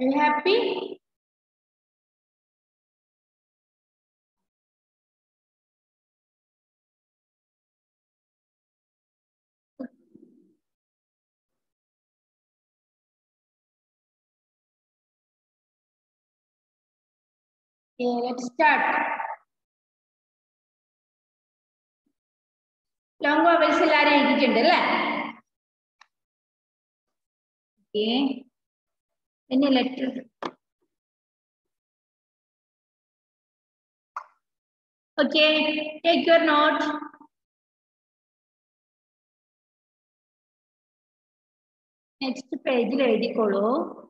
Are you happy? Okay, let's start. Long vowels എല്ലാരും എഴുതിയിട്ടുണ്ട് അല്ലേ okay Any letter. Okay, take your note. Next page, ready, Colo.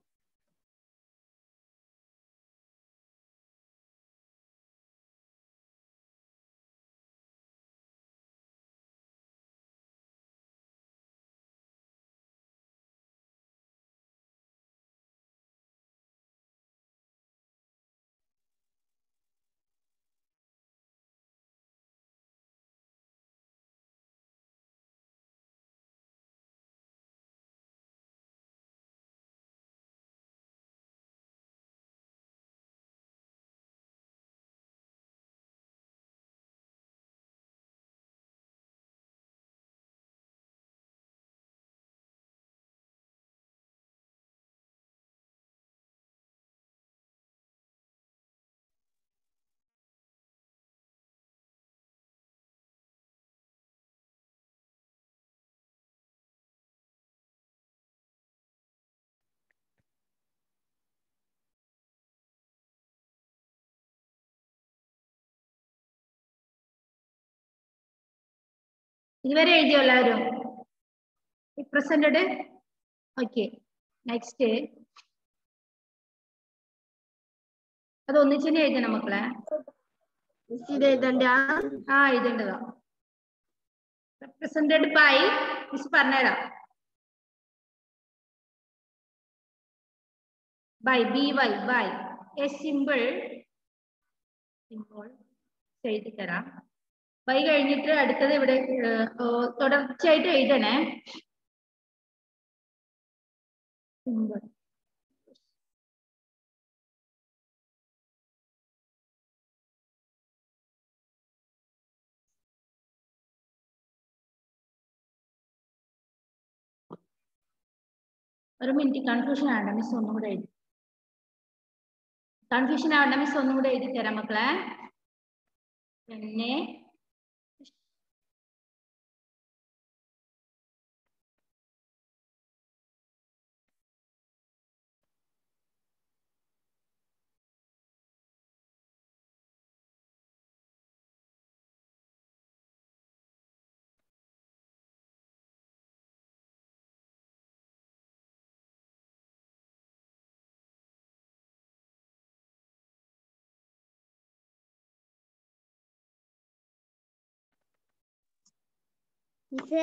ഇതുവരെ എഴുതിയോ എല്ലാവരും? Presented okay next അത് ഒന്നിച്ച് തന്നെ എഴുതണം മക്കളെ. ആ. എഴുതേണ്ടതാ. റെപ്രസെന്റഡ് ബൈ മിസ് പറഞ്ഞുതരാം by B Y by A simple simple എഴുതി തരാം ബൈ കഴിഞ്ഞിട്ട് അടുത്തത് ഇവിടെ ഏർ, ഓ, തുടർച്ചയായിട്ട് എഴുതണേ. സിമ്പിൾ ഒരു മിനിറ്റ് കൺഫ്യൂഷൻ ആവണ്ട മിസ് ഒന്നും കൂടെ എഴുതി. കൺഫ്യൂഷൻ ആവണ്ട മിസ് ഒന്നും കൂടെ എഴുതി തരാം മക്കളെ. പിന്നെ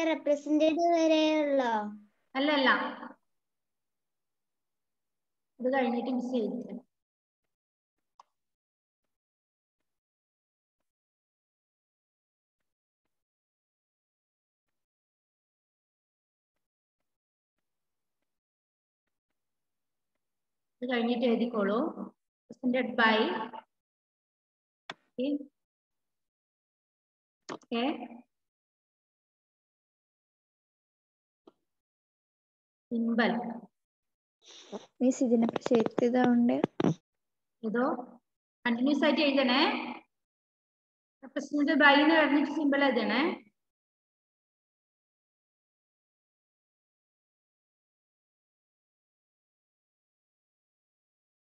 റെപ്രസെന്റേറ്റീവ് വരെയുള്ളോ? അല്ലല്ല. അല്ല ഇത് കഴിഞ്ഞിട്ട് മിസ് ചെയ്തിട്ട് ഇത് കഴിഞ്ഞിട്ട് എഴുതിക്കോളൂ. Presented by okay symbol. Miss ഇതിനെ ശരിക്കുണ്ട് ഏതോ? കണ്ടിന്യൂസ് ആയിട്ട് എഴുതണേ. റെപ്രസെന്റ് ബൈ എന്ന് പറഞ്ഞിട്ട് സിമ്പിൾ എഴുതണേ.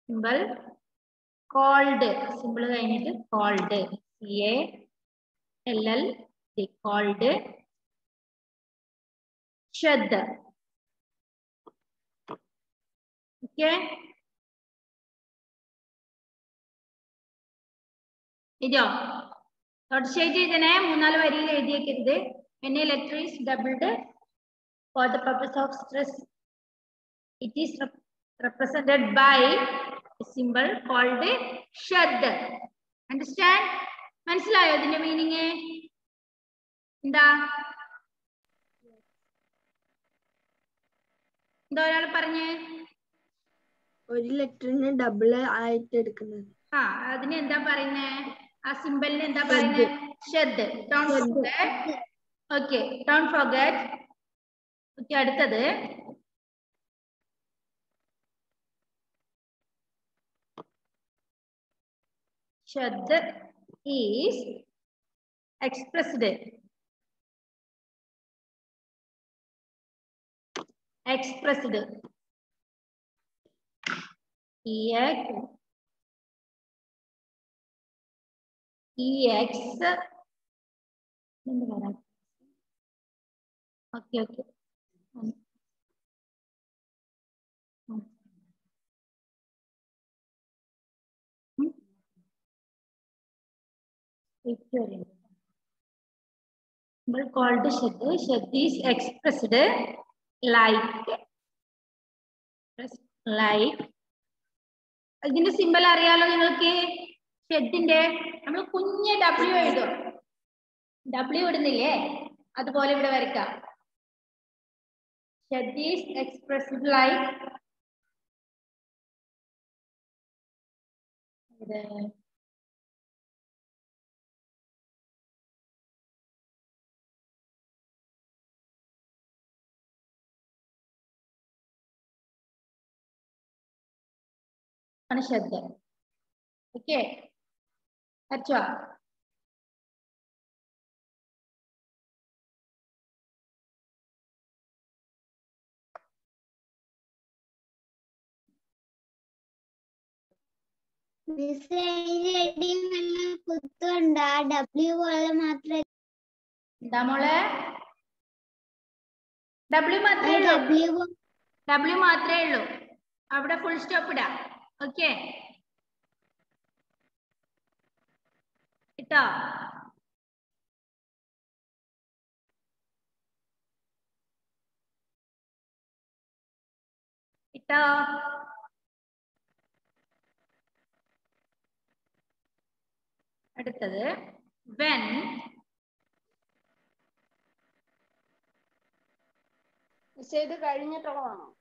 സിമ്പിൾ കോൾഡ് സിമ്പിൾ കഴിഞ്ഞിട്ട് called C A L L D called ശ്രദ്ധ ഓക്കെ ഇതോ തുടർച്ചയായിട്ട് എഴുതണേ മൂന്നാൽ വരിയിൽ എഴുതിയേക്കരുത്. എന്നെ letter is doubled for the purpose of stress it is represented by a symbol called ഷദ് അണ്ടർസ്റ്റാൻഡ് മനസ്സിലായോ ഇതിന്റെ മീനിങ് എന്താ? എന്താ ഒരാൾ പറഞ്ഞേ? ഒരു ലെറ്ററിന് ഡബിൾ ആയിട്ട് എടുക്കുന്നത്. ആ അതിന് എന്താ പറയുന്നേ? ആ സിമ്പലിന് എന്താ പറയുന്നേ? ഷദ് don't forget okay don't forget okay അടുത്തത്. ഷദ് is expressed expressed ex okay okay symbol called shad shad is expressed like like ഇതിന്റെ സിമ്പൽ അറിയാലോ നിങ്ങൾക്ക്? ഷെഡിന്റെ നമ്മൾ കുഞ്ഞ് ഡബ്ല്യു എഴുതും. ഡബ്ല്യു ഇടുന്നില്ലേ? അതുപോലെ ഇവിടെ വരയ്ക്കാം. ഷെഡ് ഈസ് എക്സ്പ്രസ്ഡ് ലൈക്ക് ആണ് ശ്രദ്ധ ഓക്കെ വരച്ചോ മിസ് നല്ല കുത്തുണ്ട്. ആ ഡബ്ല്യു പോലെ മാത്രമേ എന്താ മോളെ ഡബ്ല്യു മാത്രമേ ഉള്ളൂ. ഡബ്ല്യു ഡബ്ല്യു മാത്രമേ ഉള്ളൂ. അവിടെ ഫുൾ സ്റ്റോപ്പ് ഇടാം. ഓക്കെ. കേട്ടോ? കേട്ടോ? അടുത്തത്. വെൻ ഇത് കഴിഞ്ഞിട്ടുള്ളതാണോ?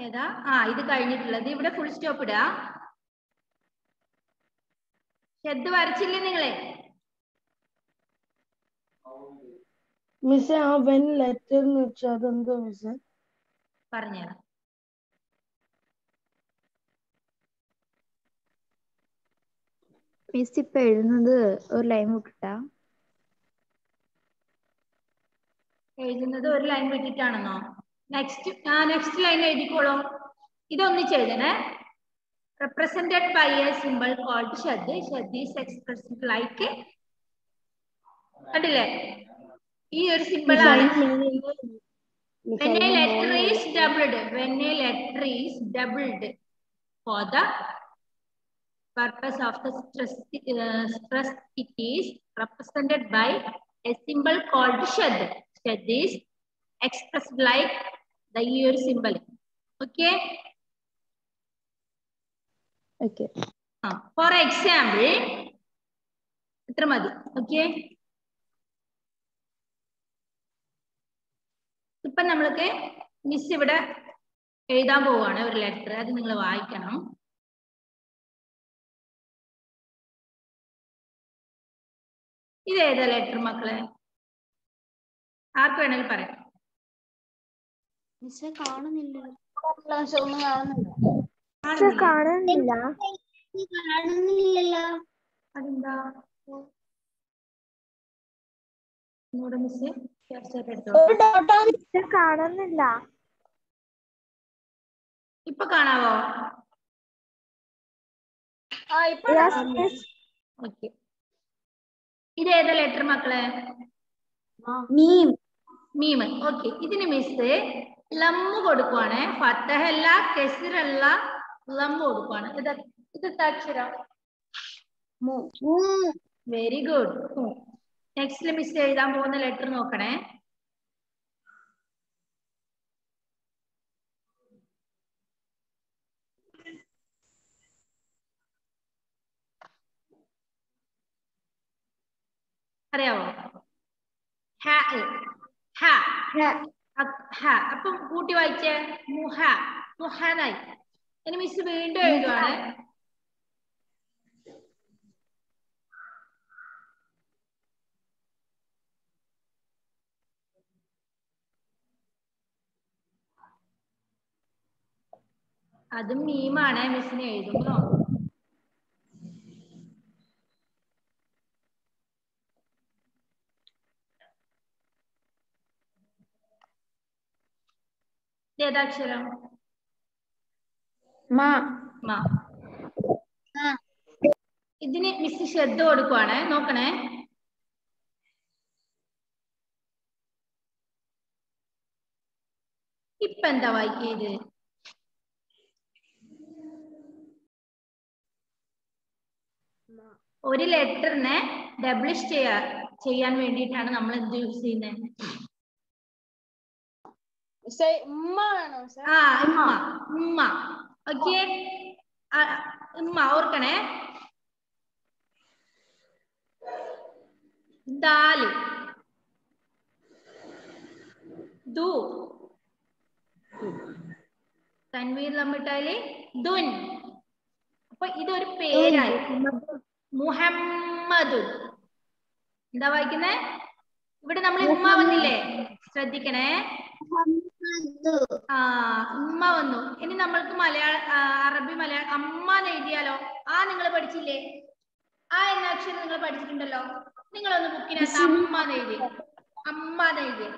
ഏതാ? ആ ഇത് കഴിഞ്ഞിട്ടുള്ളത്. ഇവിടെ ഫുൾ സ്റ്റോപ്പ് ഇടാ. ഷെഡ് വരച്ചില്ലേ നിങ്ങളെ? മിസ് ആ വെൻ ലെറ്റർ എന്ന് വെച്ചാൽ അതെന്തോ മിസ് പറഞ്ഞുതരാം മിസ് ഇപ്പൊ എഴുതുന്നത് ഒരു ലൈൻ വിട്ടിട്ടാ? എഴുതുന്നത് ഒരു ലൈൻ വിട്ടിട്ടാണെന്നോ? നെക്സ്റ്റ് ആ നെക്സ്റ്റ് ലൈൻ എഴുതിക്കോളൂ ഇതൊന്നിച്ച് എഴുതണേ represented by a symbol called shad shad is expressed like കണ്ടില്ലേ ഈ ഒരു സിമ്പിൾ ആണ് when a letter is doubled when a letter is doubled for the purpose of the stress uh, stress it is represented by a symbol called shad. Shad is expressed like ഈ ഒരു Okay. Okay for example ഇത്ര മതി. Okay ഇപ്പൊ നമ്മൾക്ക് miss ഇവിടെ എഴുതാൻ പോവാണ് ഒരു ലെറ്റർ അത് നിങ്ങൾ വായിക്കണം. ഇത് ഏതാ ലെറ്റർ മക്കളെ? ആർക്ക് വേണമെങ്കിൽ പറയാം. മിസ്സെ കാണുന്നില്ല. കാണുന്നില്ലേ? കാണുന്നില്ല കാണുന്നില്ലല്ലോ. അതെന്താ? കാണുന്നില്ല. ഇപ്പൊ കാണാവോ? ഓക്കെ. ഇത് ഏതാ ലെറ്റർ മക്കളെ മീം മീം ഓക്കെ. ഇതിന് മിസ് ലമ്മ് കൊടുക്കുവാണ്. ഫത്തഹല്ല കെസിറല്ല ലമ്മ് കൊടുക്കുവാണ്. ഇത് ഇത് അക്ഷരം വെരി ഗുഡ് നെക്സ്റ്റ് മിസ് എഴുതാൻ പോകുന്ന ലെറ്റർ നോക്കണേ. അറിയാവോ? ഹ ഹ അപ്പം കൂട്ടി വായിച്ചേ. മുഹ മുഹനായി. ഇനി മിസ് വീണ്ടും എഴുതുവാണ്. അതും മീമാണ് മിസ്സിന് എഴുതുമ്പോ. ഇത് ഏതാ അക്ഷരം മാ. മ ഇതിന് മിസ് ശ്രദ്ധ കൊടുക്കുവാണ് നോക്കണേ. ഇപ്പൊ എന്താ വായിക്കിയത്? ഒരു ലെറ്ററിനെ ഡബ്ലിഷ് ചെയ്യാ ചെയ്യാൻ വേണ്ടിയിട്ടാണ് നമ്മൾ എന്ത് യൂസ് ചെയ്യുന്നത് ഉമ്മ വേണോ സർ ആ ഉമ്മ ഉമ്മ ഓക്കെ ഉമ്മ ഓർക്കണേ ദാൽ ദു തൻവീർ നമ്മിട്ടാൽ ദുൻ അപ്പൊ ഇതൊരു പേരായി മുഹമ്മദ് എന്താ വായിക്കുന്നേ? ഇവിടെ നമ്മൾ ഉമ്മ വന്നില്ലേ? ശ്രദ്ധിക്കണേ. ആ ഉമ്മ വന്നു. ഇനി നമ്മൾക്ക് മലയാള അറബി മലയാള അമ്മ എഴുതിയാലോ? ആ നിങ്ങൾ പഠിച്ചില്ലേ? ആ എന്ന അക്ഷരം നിങ്ങൾ പഠിച്ചിട്ടുണ്ടല്ലോ? നിങ്ങളൊന്ന് ബുക്കിനകത്ത് അമ്മ എഴുതി. അമ്മ എഴുതി.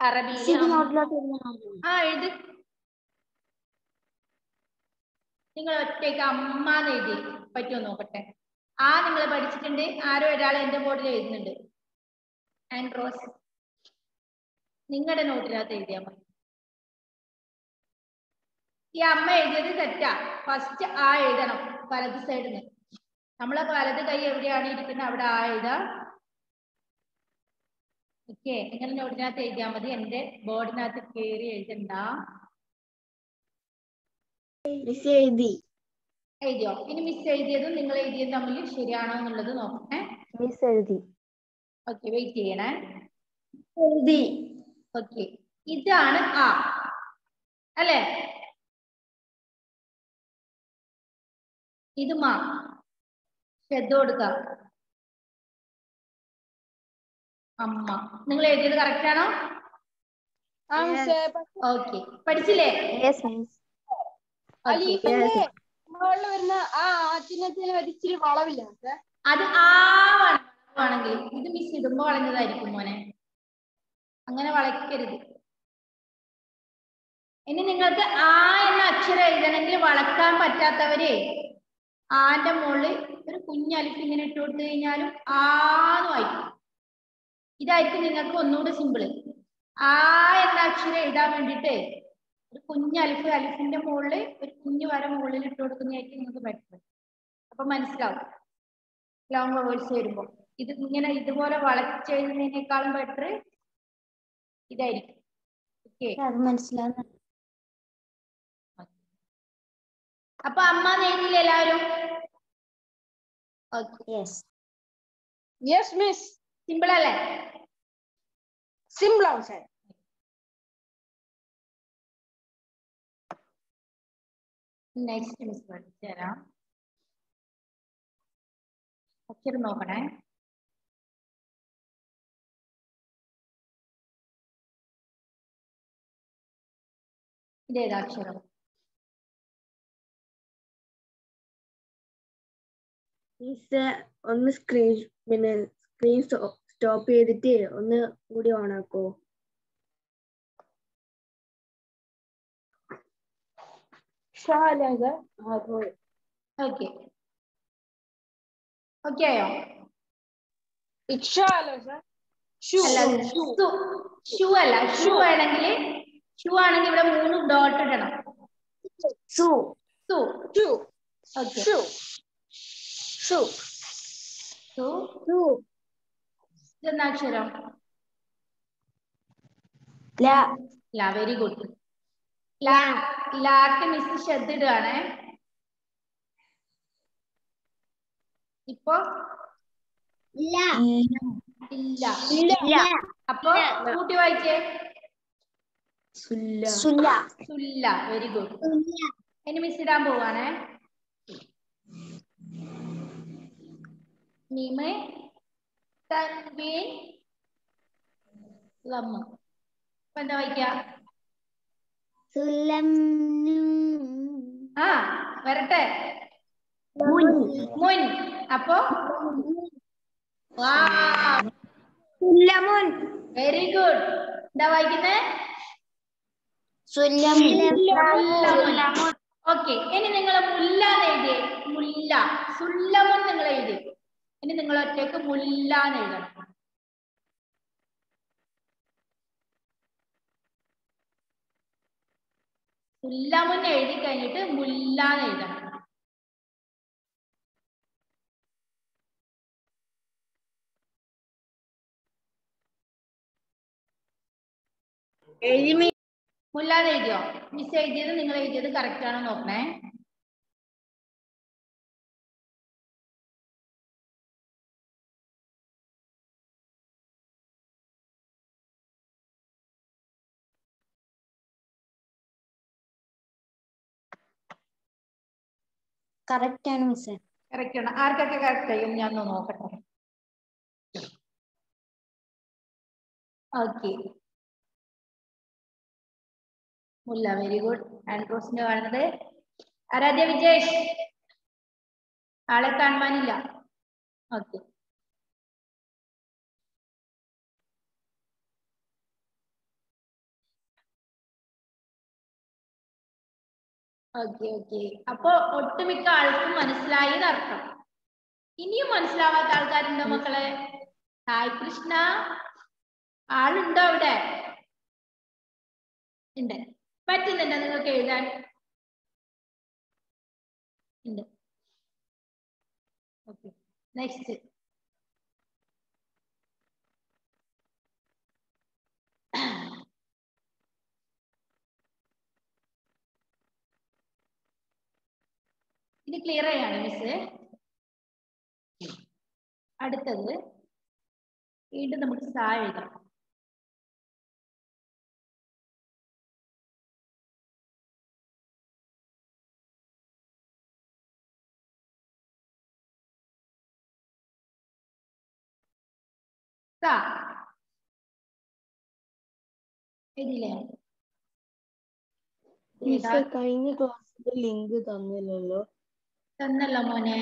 അറബിയിൽ ആ എഴുതി. നിങ്ങൾ ഒറ്റയ്ക്ക് അമ്മ എഴുതി. പറ്റുമോ നോക്കട്ടെ? ആ നിങ്ങൾ പഠിച്ചിട്ടുണ്ട്. ആരോ ഒരാൾ എന്റെ ബോർഡിൽ എഴുതുന്നുണ്ട്. ആൻഡ്രോസ് നിങ്ങളുടെ നോട്ടിനകത്ത് എഴുതിയാൽ മതി. ഈ അമ്മ എഴുതിയത് തെറ്റാ. ഫസ്റ്റ് ആ എഴുതണം വലത് സൈഡിൽ നിന്ന് നമ്മളെ വലത് കൈ എവിടെയാണ് ഇരിക്കുന്നത് അവിടെ ആ എഴുതാം. ഓക്കെ നിങ്ങൾ നോട്ടിനകത്ത് എഴുതിയാൽ മതി. എന്റെ ബോർഡിനകത്ത് കയറി എഴുതണ്ട. എഴുതി. എഴുതിയോ? ഇനി മിസ് എഴുതിയതും നിങ്ങൾ എഴുതിയതും തമ്മിൽ ശരിയാണോ എന്നുള്ളത് നോക്കണേ. മിസ് എഴുതി. ഓക്കെ വെയിറ്റ് ചെയ്യണേ. എഴുതി. ഓക്കെ ഇതാണ് ആ. അല്ലേ? ഇത് മാ. ശ്രദ്ധ കൊടുക്ക അമ്മ. നിങ്ങൾ എഴുതിയത് കറക്റ്റ് ആണോ? ഓക്കെ പഠിച്ചില്ലേ? വരുന്ന ആ ചിഹ്നത്തിന് ഒരു ഇച്ചിരി വളവില്ല അത് ആ വളവാണെങ്കിൽ ഇത് മിസ് ഇടുമ്പോ വളഞ്ഞതായിരിക്കും മോനെ. അങ്ങനെ വളയ്ക്കരുത്. ഇനി നിങ്ങൾക്ക് ആ എന്ന അക്ഷരം എഴുതണമെങ്കിൽ വളക്കാൻ പറ്റാത്തവരെ ആന്റെ മുകളിൽ ഒരു കുഞ്ഞലിഫ് ഇങ്ങനെ ഇട്ട് കൊടുത്തു കഴിഞ്ഞാലും ആന്ന് വായിക്കും. ഇതായിരിക്കും നിങ്ങൾക്ക് ഒന്നുകൂടെ സിമ്പിൾ ആ എന്ന അക്ഷരം എഴുതാൻ വേണ്ടിട്ട് ഒരു കുഞ്ഞ് അലിഫ് അലിഫിന്റെ മുകളിൽ ഒരു കുഞ്ഞു വര മുകളിൽ ഇട്ട് കൊടുക്കുന്നതായിരിക്കും നിങ്ങൾക്ക് പറ്റുന്നത്. അപ്പൊ മനസ്സിലാവും. ലോങ് വേർഡ്സ് വരുമ്പോ. ഇത് ഇങ്ങനെ ഇതുപോലെ വളച്ചെഴുതുന്നതിനേക്കാളും ബെറ്റർ ഇതായിരിക്കും. അത് മനസ്സിലാകുന്ന അപ്പൊ അമ്മ എഴുതിയില്ല എല്ലാവരും? യെസ് മിസ് സിമ്പിൾ അല്ലേ? സിമ്പിൾ ആണ് സാർ നെക്സ്റ്റ് മിസ് പഠിച്ചു തരാം നോക്കണേ. ഇതേതാ അക്ഷരം മിസ് ഒന്ന് സ്ക്രീൻ പിന്നെ സ്ക്രീൻ സ്റ്റോപ്പ് ചെയ്തിട്ട് ഒന്ന് കൂടി ഓൺ ആക്കോ. ഓക്കെ. ഓക്കെ ആയോ? ഇക്ഷാലോ സാർ. ഷൂ അല്ല ഷൂ. അല്ല ഷൂ ആണെങ്കിൽ ഷൂ ആണെങ്കിൽ ഇവിടെ മൂന്ന് ഡോട്ട് ഇടണം. സു ഷൂ ഓക്കെ ഷൂ ഷൂ സു സു ഇതെന്നാ അക്ഷരം? ല. വെരി ഗുഡ് ലാ ലാക്ക് മിസ് ശ്രദ്ധിടുകയാണേ ഇപ്പൊ? ഇല്ല. ഇല്ല. അപ്പൊ കൂട്ടി വായിച്ചേ. സുല്ല. സുല്ല. വെരി ഗുഡ് ഇനി മിസ് ഇടാൻ പോവാണേ. മീമ് തൻവീൻ ലമ്മ. അപ്പൊ എന്താ വായിക്ക? ആ വരട്ടെ. മുൻ. അപ്പൊ? വെരി ഗുഡ് എന്താ വായിക്കുന്നേ? ഓക്കെ ഇനി നിങ്ങൾ മുല്ല എഴുതിയേ മുല്ല. സുല്ലമുൻ നിങ്ങൾ എഴുതി. ഇനി നിങ്ങൾ ഒറ്റയ്ക്ക് മുല്ല എന്ന് എഴുതണം. സുല്ലമുൻ എഴുതി കഴിഞ്ഞിട്ട് മുല്ല എന്ന് എഴുതണം. മുല്ല എന്ന് എഴുതിയോ? മിസ് എഴുതിയത് നിങ്ങൾ എഴുതിയത് കറക്റ്റ് ആണോ നോക്കണേ. കറക്റ്റ് ആണ് മിസ് കറക്റ്റ് ആണ്. ആർക്കൊക്കെ കറക്റ്റ് ചെയ്യും ഞാൻ ഒന്ന് നോക്കട്ടെ. ഓക്കെ മുല്ല. വെരി ഗുഡ് ആൻഡ് ആൻഡ്രോസിന്റെ കാണുന്നത് ആരാധ്യ വിജേഷ്? ആളെ കാണുവാനില്ല. ഓക്കെ ഓക്കെ ഓക്കെ അപ്പൊ ഒട്ടുമിക്ക ആൾക്കും മനസ്സിലായി എന്നർത്ഥം. ഇനിയും മനസ്സിലാവാത്ത ആൾക്കാരുണ്ടോ മക്കളെ? ഹായ് കൃഷ്ണ ആളുണ്ടോ അവിടെ? ഉണ്ട്. പറ്റുന്നുണ്ടോ നിങ്ങൾക്ക് എഴുതാൻ? ഉണ്ട്. നെക്സ്റ്റ് ഇത് ക്ലിയർ ആയാണ് മിസ് അടുത്തത്. വീണ്ടും നമുക്ക് സാ എഴുതാം. മിസ് ഏതാ? കഴിഞ്ഞ ക്ലാസ്സിന്റെ ലിങ്ക് തന്നില്ലല്ലോ തന്നല്ലോ മോനെ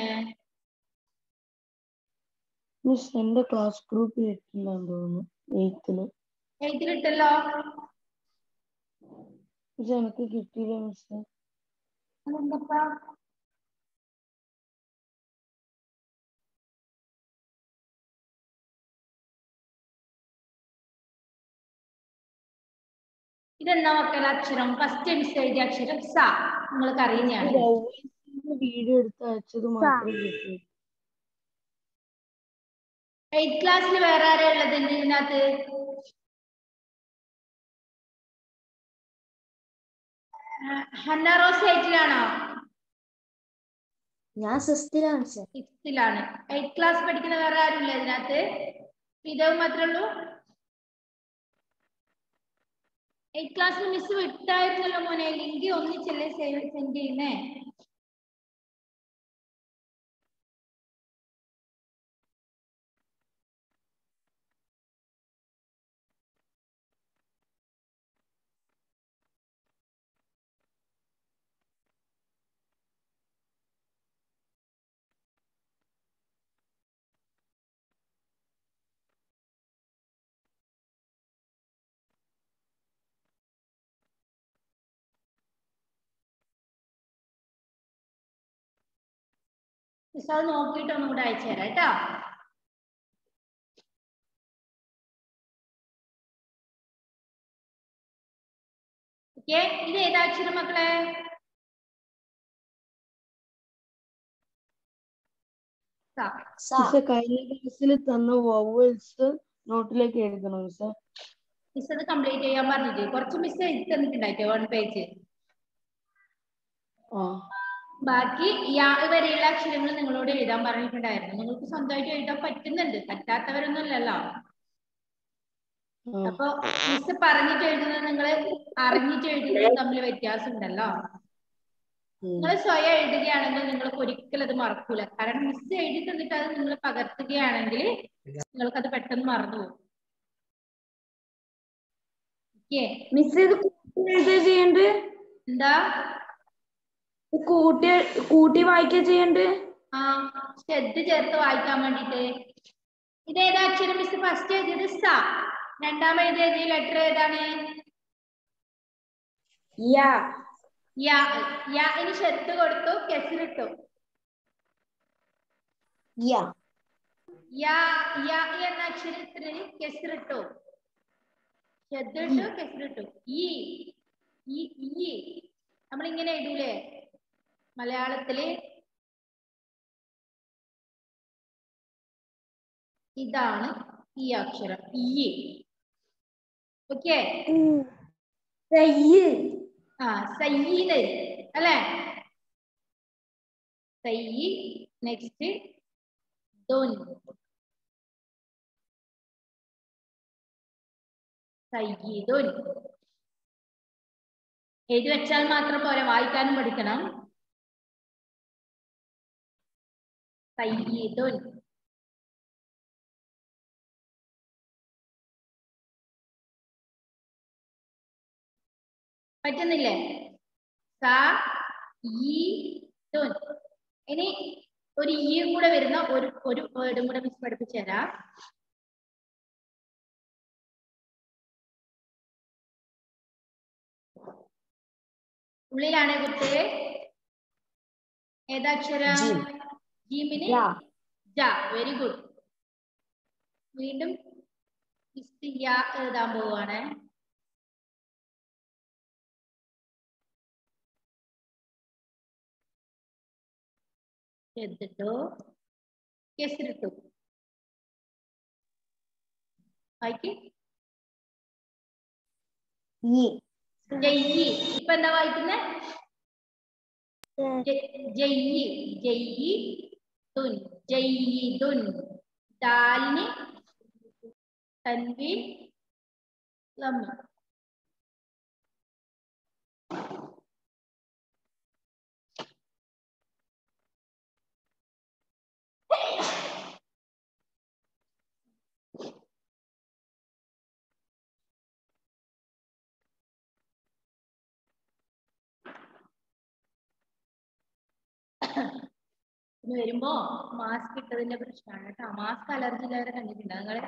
മിസ് എന്റെ ക്ലാസ് ഗ്രൂപ്പിൽ ഇട്ടില്ലാന്ന് തോന്നുന്നു എയ്ത്തിൽ എയ്ത്തിൽ ഇട്ടല്ലോ മിസ് എനിക്ക് കിട്ടിയില്ല മിസ് അതെന്തപ്പാ ഇതെന്താ മക്കളെ അക്ഷരം? ഫസ്റ്റ് മിസ് എഴുതിയ അക്ഷരം സ. നിങ്ങൾക്ക് അറിയുന്നതാണ് വീഡിയോ എടുത്ത് അയച്ചത് മാത്രമേ എയ്ത്ത് ക്ലാസ്സിൽ വേറെ ആരാ ഉള്ളത്? ഇതിനകത്ത്? ഹന്ന റോസ് എയ്റ്റിലാണോ ഞാൻ സിക്സ്ത്തിലാണ് സിക്സ്ത്തിലാണ്. എയ്ത്ത് ക്ലാസ് പഠിക്കുന്ന വേറെ ആരുമില്ല ഇതിനകത്ത്? പിതാവ് മാത്രമേ ഉള്ളൂ. എയ്ത്ത് ക്ലാസ്സിൽ മിസ് വിട്ടായിരുന്നല്ലോ മോനെ. ലിങ്കി ഒന്നിച്ചല്ലേ സെൻഡ് ചെയ്യുന്നേ? മിസ് അത് നോക്കിയിട്ട് ഒന്നും കൂടെ അയച്ചു തരാം കേട്ടോ. ഓക്കെ ഇത് ഏതാ അക്ഷരം മക്കളെ? കഴിഞ്ഞ ക്ലാസ്സിൽ തന്ന വോവൽസ് നോട്ടിലേക്ക് എഴുതണം മിസ് മിസ് അത് കംപ്ലീറ്റ് ചെയ്യാൻ പറഞ്ഞിട്ട് കുറച്ച് മിസ് എഴുതി തന്നിട്ടുണ്ടായിട്ടോ വൺ പേജ് ആ. ബാക്കി യാ വരെയുള്ള അക്ഷരങ്ങൾ നിങ്ങളോട് എഴുതാൻ പറഞ്ഞിട്ടുണ്ടായിരുന്നു. നിങ്ങൾക്ക് സ്വന്തമായിട്ട് എഴുതാൻ പറ്റുന്നുണ്ട്. പറ്റാത്തവരൊന്നും അല്ലല്ലോ അപ്പൊ മിസ് പറഞ്ഞിട്ട് എഴുതുന്നത് നിങ്ങൾ അറിഞ്ഞിട്ട് എഴുതുന്നത് തമ്മിൽ വ്യത്യാസം ഉണ്ടല്ലോ. നിങ്ങൾ സ്വയം എഴുതുകയാണെങ്കിൽ നിങ്ങൾക്ക് ഒരിക്കലും അത് മറക്കൂല. കാരണം മിസ് എഴുതി തന്നിട്ട് അത് നിങ്ങൾ പകർത്തുകയാണെങ്കിൽ നിങ്ങൾക്ക് അത് പെട്ടെന്ന് മറന്നു പോകും. എന്താ? കൂട്ടി കൂട്ടി വായിക്കുക ചെയ്യണ്ട്? ആ ശ്രദ്ധ ചേർത്ത് വായിക്കാൻ വേണ്ടിട്ട്. ഇതേതാ അക്ഷരം മിസ് ഫസ്റ്റ് എഴുതിയത്? സ. രണ്ടാമത് എഴുതിയ ലെറ്റർ ഏതാണ്? യാ. യാ യാ. ഇനി ശ്രദ്ധ കൊടുത്തു കെസിലിട്ടു യാ. യാ യാ എന്ന അക്ഷരത്തിന് കെസിലിട്ടു ശ്രദ്ധ ഇട്ടു. കെസിലിട്ടു ഈ നമ്മൾ ഇങ്ങനെ എഴുതൂലേ? മലയാളത്തിൽ ഇതാണ് ഈ അക്ഷരം. ഈ ഓക്കെ? ആ സയ്യീന് അല്ലേ? സയ്യി നെക്സ്റ്റ് ദുൻ. സയ്യിദുൻ എഴുതി വെച്ചാൽ മാത്രം പോരാ വായിക്കാനും പഠിക്കണം. സയ്യിദുൻ പറ്റുന്നില്ലേ? സ ഈ ഇനി ഒരു ഈ കൂടെ വരുന്ന ഒരു ഒരു വേർഡും കൂടെ മിസ് പഠിപ്പിച്ചു തരാം. ഉള്ളിലാണ് കുട്ടിയെ. ഏതാക്ഷരം ജീം. ജീമിന് യാ ജ വെരി ഗുഡ് വീണ്ടും മിസ് യ എഴുതാൻ പോവാണ്. എടുത്തിട്ടു? കെസിലിട്ടു വായിക്ക്. ഈ ജയ്യി ഇപ്പൊ എന്താ വായിക്കുന്നത് ജയ്യി ജയ്യി തുൻ ജയ്യിദുൻ ദാലിന് തൻവീൻ ലം ഇനി വരുമ്പോ മാസ്ക് ഇട്ടതിന്റെ പ്രശ്നമാണ് കേട്ടോ മാസ്ക് അലർജി ഉള്ളവരെ കണ്ടിട്ടുണ്ടോ? നിങ്ങൾ?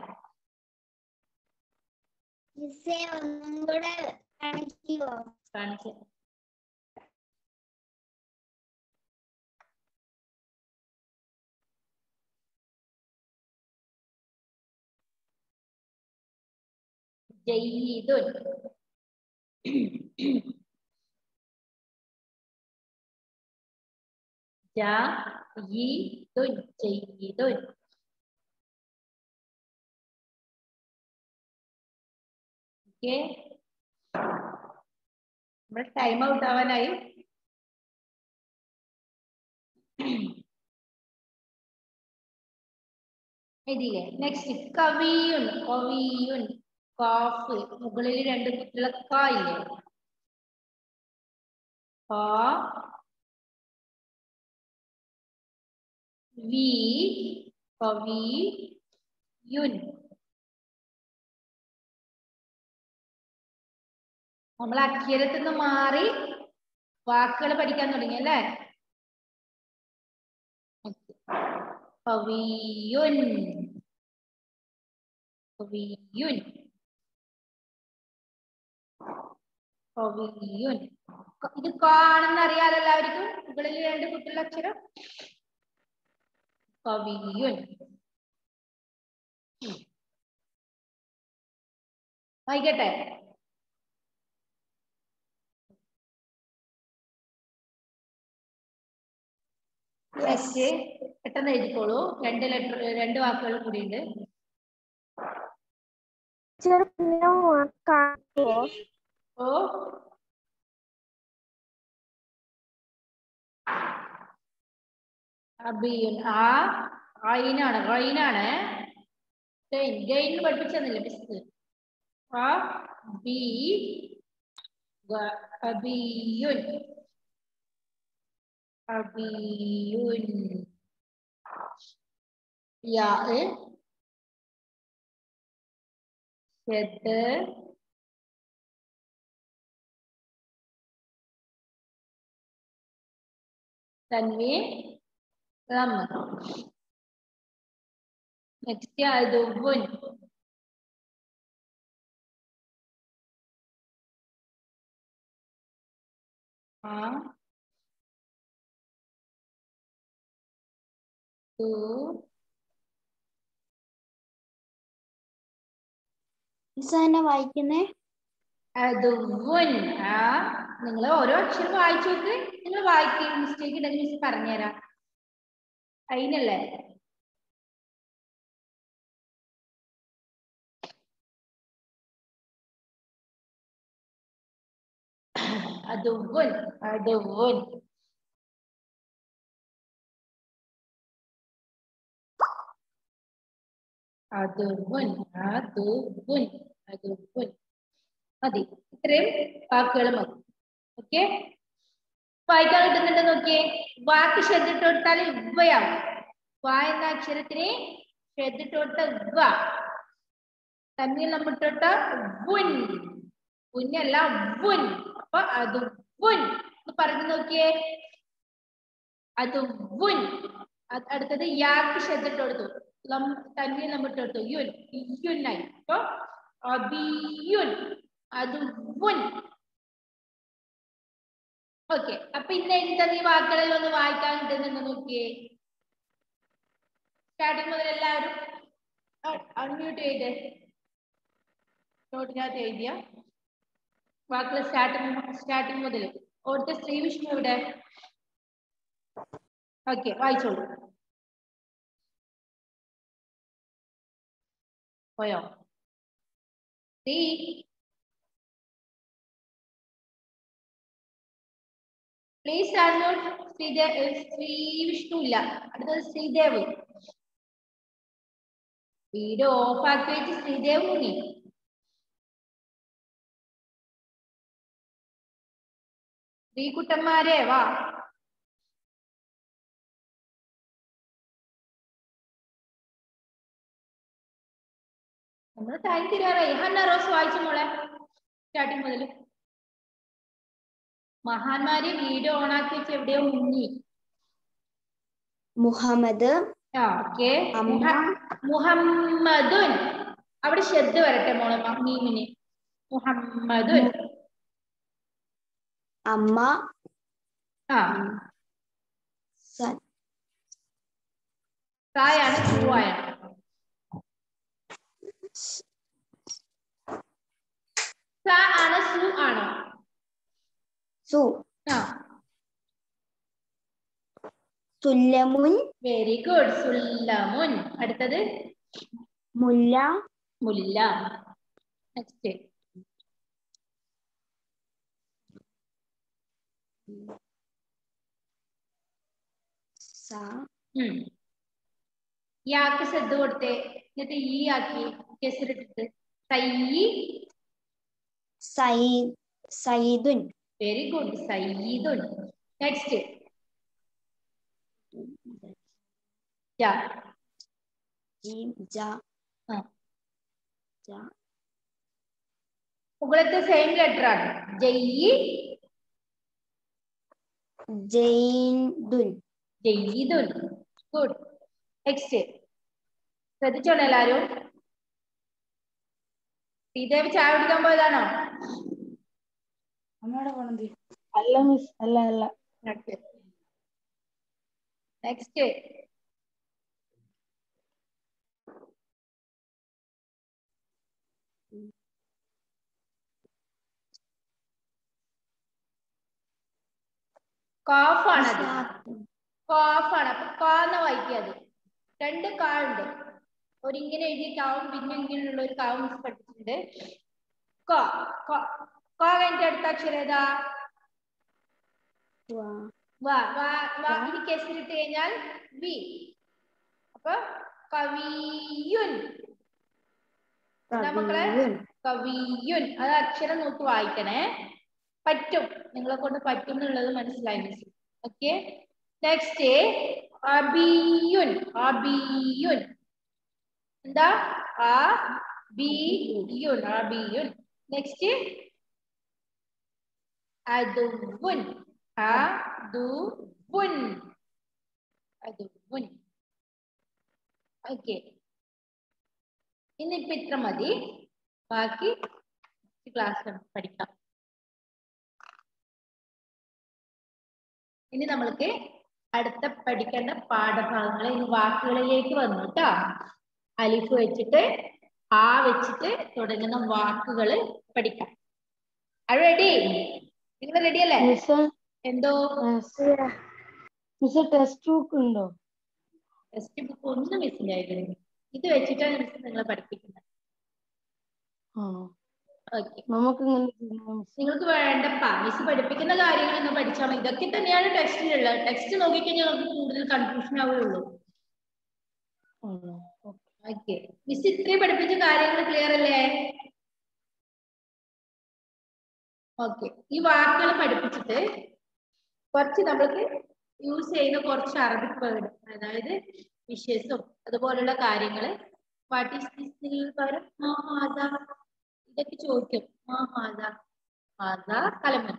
കാണിച്ച് ചെയ്തോൻ ചെയ്തോൻ ഓക്കെ നമ്മുടെ ടൈം ഔട്ട് ആവാനായി എഴുതിയില്ലേ നെക്സ്റ്റ് കവിയുൻ കവിയുൻ കാഫ് മുകളിൽ രണ്ട് കുട്ടികളെ കായില്ലേ ഇല്ലേ for കവി യുൻ. നമ്മൾ അക്ഷരത്തിൽ നിന്ന് മാറി വാക്കുകൾ പഠിക്കാൻ തുടങ്ങി അല്ലേ? കവിയുൻ കവിയുൻ ക- ഇത് കാണുന്ന അറിയാലോ എല്ലാവർക്കും? മുകളിൽ രണ്ട് കുട്ടികളുടെ അക്ഷരം. കവിയുൻ വൈകട്ടെ വായിക്കട്ടെ പെട്ടെന്ന് എഴുതിക്കോളൂ. രണ്ട് ലെറ്റർ രണ്ട് വാക്കുകൾ കൂടിയുണ്ട്. ഓ. അബിയുൻ. ആ ഐനാണ് റൈനാണ് ഗൈൻ പഠിപ്പിച്ചെന്നില്ല മിസ് അബിയുൻ. അബിയുൻ. യാ ഷെഡ് തൻവീൻ തു മിസ് വായിക്കുന്നേ? നിങ്ങൾ ഓരോ അക്ഷരം വായിച്ചു നോക്ക്. നിങ്ങൾ വായിക്കുക മിസ്റ്റേക്ക് ഉണ്ടെങ്കിൽ മിസ് പറഞ്ഞുതരാം. അതിനല്ലേ അതുവുൻ അതുവുൻ അതുവുൻ അതുവുൻ അതുവുൻ മതി. ഇത്രയും വാക്കുകൾ മതി. ഓക്കെ വായിക്കാൻ കിട്ടുന്നുണ്ട് നോക്കിയേ. വാക്ക് ശ്രദ്ധിട്ട് കൊടുത്താൽ ഇവയാവും വ എന്ന അക്ഷരത്തിന് ശ്രദ്ധിട്ട് കൊടുത്ത വ തമ്മിൽ നമ്മിട്ടോട്ട വുൻ ഉന്നല്ല വുൻ അപ്പൊ അത് വുൻ എന്ന് പറഞ്ഞു നോക്കിയേ. അത് വുൻ അടുത്തത് യാക്ക് ശ്രദ്ധിട്ട് കൊടുത്തു. തമ്മിൽ യുൻ. യുനായി അപ്പൊ അബിയുൻ അത് വുൻ ഓക്കെ അപ്പൊ ഇന്ന് ഈ വാക്കുകളിൽ ഒന്ന് വായിക്കാൻ കിട്ടുന്നുണ്ട് നോക്കിയേ. സ്റ്റാർട്ടിങ് മുതൽ എല്ലാവരും അൺമ്യൂട്ട് ചെയ്തേ. നോട്ടിനകത്ത് എഴുതിയ വാക്കുകൾ സ്റ്റാർട്ടിങ് സ്റ്റാർട്ടിങ് മുതൽ. ഓർത്ത ശ്രീ വിഷ്ണു ഇവിടെ. ഓക്കെ വായിച്ചോളൂ. പോയോ? ശ്രീ പ്ലീസ് അൺമ്യൂട്ട് ശ്രീദേവ് ശ്രീ വിഷ്ണു ഇല്ല. അടുത്തത് ശ്രീദേവ് വീഡിയോ ഓഫ് ആക്കി ശ്രീദേവ് മുങ്ങി. ശ്രീകുട്ടന്മാരെ വാ. നമ്മൾ ടൈം തിരിയാറായി ഹന്ന റോസ് വായിച്ചു മോളെ? സ്റ്റാർട്ടിങ് മുതൽ മഹാന്മാര് വീട് ഓണാക്കി വെച്ച് എവിടെയോ മുങ്ങി. മുഹമ്മദ് ഓക്കെ. മുഹമ്മദുൻ. അവിടെ ശ്രദ്ധ വരട്ടെ മോളെ മീമിന്. മുഹമ്മദുൻ. അമ്മ. ആ. സായാണ് സുവായാണ് സ ആണ് സു ആണോ? Su. സുല്ലമുൻ. വെരി ഗുഡ് സുല്ലമുൻ. അടുത്തത്? മുല്ല. മുല്ല. നെക്സ്റ്റ് യാക്ക് ശ്രദ്ധ കൊടുത്തേ. എന്നിട്ട് ഈ ആക്കി കെസറിട്ടിട്ട് സൈ സൈദുൻ സൈദുൻ വെരി ഗുഡ് സയ്യിദുൻ നെക്സ്റ്റ് ജാ ജീം ജ ആ. ജ മുകളത്തെ സെയിം ലെറ്റർ ആണ്. ജയ്യി ജൈദുൻ ജയ്യിദുൻ ഗുഡ് നെക്സ്റ്റ് ശ്രദ്ധിച്ചോളൂ എല്ലാരും. ശ്രീദേവി ചായ കുടിക്കാൻ പോയതാണോ? അല്ല മിസ് അല്ല അല്ല നെക്സ്റ്റ് കാഫാണ് അത് കാഫാണ് അപ്പൊ കാന്ന് വായിക്കാത് രണ്ട് കാ ഉണ്ട് ഒരു ഇങ്ങനെ എഴുതിയ കാവും പിന്നെ ഇങ്ങനെയുള്ള ഒരു കാവും മിസ് പഠിച്ചിട്ടുണ്ട് കാ കാ കാ കഴിഞ്ഞിട്ട് അടുത്ത അക്ഷരം ഏതാ വാ വാ വാ വാ ഇനി കെസിലിട്ട് കഴിഞ്ഞാൽ വി അപ്പൊ കവിയുൻ എന്താ മക്കളെ കവിയുൻ കവിയുൻ അത് അക്ഷരം നോക്കി വായിക്കണേ പറ്റും നിങ്ങളെ കൊണ്ട് പറ്റും എന്നുള്ളത് മനസ്സിലായി മിസ് ഓക്കെ നെക്സ്റ്റ് അബിയുൻ അബിയുൻ എന്താ ആ ബിയുൻ അബിയുൻ നെക്സ്റ്റ് അതുവുൻ അതുവുൻ അതുവുൻ ഓക്കെ ഇന്നിപ്പോ ഇത്ര മതി. ബാക്കി ക്ലാസ് പഠിക്കാം. ഇനി നമ്മൾക്ക് അടുത്ത പഠിക്കേണ്ട പാഠഭാഗങ്ങൾ ഇനി വാക്കുകളിലേക്ക് വന്നു കേട്ടോ. അലിഫ് വെച്ചിട്ട് ആ വെച്ചിട്ട് തുടങ്ങുന്ന വാക്കുകൾ പഠിക്കാം. റെഡി നിങ്ങൾ റെഡി അല്ലേ? എന്തോ? മിസ് ടെക്സ്റ്റ് ബുക്ക് ഉണ്ടോ? ടെക്സ്റ്റ് ബുക്ക് ഒന്നും മിസ്സിലായിരുന്നു ഇത് വെച്ചിട്ടാണ് മിസ് നിങ്ങളെ പഠിപ്പിക്കുന്നത്. നമുക്ക് നിങ്ങൾക്ക് വേണ്ടപ്പാ മിസ് പഠിപ്പിക്കുന്ന കാര്യങ്ങൾ ഒന്ന് പഠിച്ചാൽ മതി. ഇതൊക്കെ തന്നെയാണ് ടെക്സ്റ്റിലുള്ളത് ടെക്സ്റ്റ് നോക്കിക്കഴിഞ്ഞാൽ നമുക്ക് കൂടുതൽ കൺഫ്യൂഷൻ ആവുകയുള്ളൂ ഓക്കെ. മിസ് ഇത്രയും പഠിപ്പിച്ച കാര്യങ്ങൾ ക്ലിയർ അല്ലേ? ഓക്കെ ഈ വാക്കുകൾ പഠിപ്പിച്ചിട്ട് കുറച്ച് നമ്മൾക്ക് യൂസ് ചെയ്യുന്ന കുറച്ച് അറബിക് വേർഡ് അതായത് വിഷസും അതുപോലുള്ള കാര്യങ്ങൾ വാട്ട് ഈസ് ദിസ് പകരം മഹാദ ഇതൊക്കെ ചോദിക്കും. മഹാദ ഹാദ കലമൻ.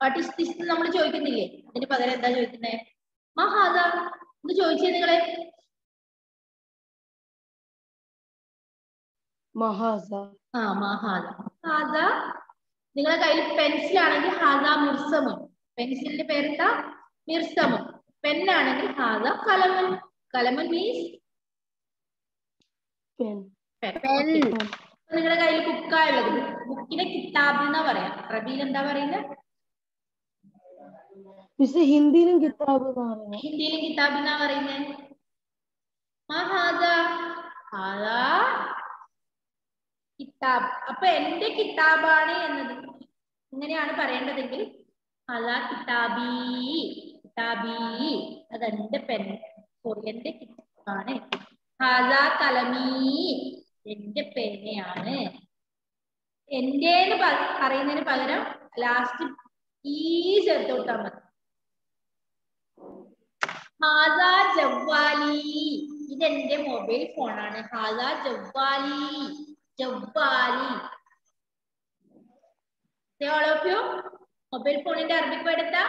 വാട്ട് ഈസ് ദിസ് നമ്മൾ ചോദിക്കുന്നില്ലേ? അതിന് പകരം എന്താ ചോദിക്കുന്നത് മഹാദ എന്ന് ചോദിച്ചേ നിങ്ങളെ. മഹാസ ആ മഹാദ ഹാദ നിങ്ങളെ കയ്യിൽ പെൻസിൽ ആണെങ്കിൽ ഹാസ മിർസമുൻ പെൻസിലിന്റെ പേരെന്താ? മിർസമുൻ പെന്നാണെങ്കിൽ ഹാസ കലമൻ. കലമൻ മീൻസ് പെൻ പെൻ നിങ്ങളുടെ കയ്യിൽ ബുക്ക് ആയല്ലേ ബുക്കിനെ കിതാബ് എന്നാ പറയാ? അറബിയിൽ എന്താ പറയുന്നത് ഇസി ഹിന്ദിയിലും കിതാബ് ഹിന്ദിയിലും കിതാബ് എന്നാ പറയുന്നത് മഹാദ. ഹാദ കിതാബ്. അപ്പൊ എന്റെ കിതാബാണ് എന്നത്. ഇങ്ങനെയാണ് പറയേണ്ടതെങ്കിൽ അതാ കിതാബി കിതാബി എന്റെ പെൻ എന്റെ കിതാബാണ്. ഹാദാ കലമീ എന്റെ പേനയാണ്. എന്റേന്ന് പ- പറയുന്നതിന് പകരം ലാസ്റ്റ് ഈ ചേർത്ത് കൊടുത്താൽ മതി. ഹാദാ ജവ്വാലി ഇതെന്റെ മൊബൈൽ ഫോണാണ്. ഹാദാ ജവ്വാലി. ജവ്വാലി ഓൾ ഓഫ് യു മൊബൈൽ ഫോണിന്റെ അറബിക് വേർഡ് എന്താ?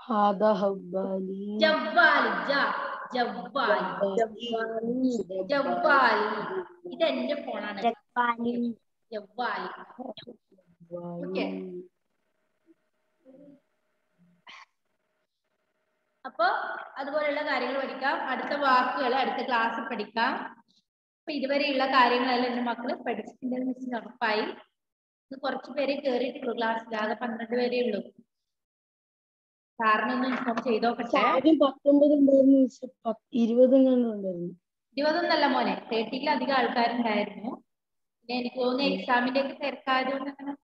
ഹാദ ഹബ്ബാലി. ജവ്വാലി ജ ജവ്വാലി ജവ്വാലി ഫോണാണ്. ഓക്കെ. അപ്പൊ അതുപോലെയുള്ള കാര്യങ്ങൾ പഠിക്കാം. അടുത്ത വാക്കുകൾ അടുത്ത ക്ലാസ്സിൽ പഠിക്കാം. അപ്പൊ ഇതുവരെയുള്ള കാര്യങ്ങളെല്ലാം എന്റെ മക്കൾ പഠിച്ചിട്ടുണ്ടെന്ന് വെച്ചാൽ ഉറപ്പായി. ഇത് കുറച്ച് പേരെ കേറിയിട്ടുള്ളൂ ക്ലാസ്സിൽ ആകെ പന്ത്രണ്ട് പേരേ ഉള്ളൂ. കാരണം ഒന്ന് ചെയ്തോക്കട്ടെ എങ്ങാണ്ട് ഉണ്ടായിരുന്നു. ഇരുപതൊന്നല്ല മോനെ. തേർട്ടിയിലധികം ആൾക്കാരുണ്ടായിരുന്നു. പിന്നെ എനിക്ക് തോന്നുന്നു എക്സാമിന്റെ ഒക്കെ തിരക്കായതുകൊണ്ട് അങ്ങനെ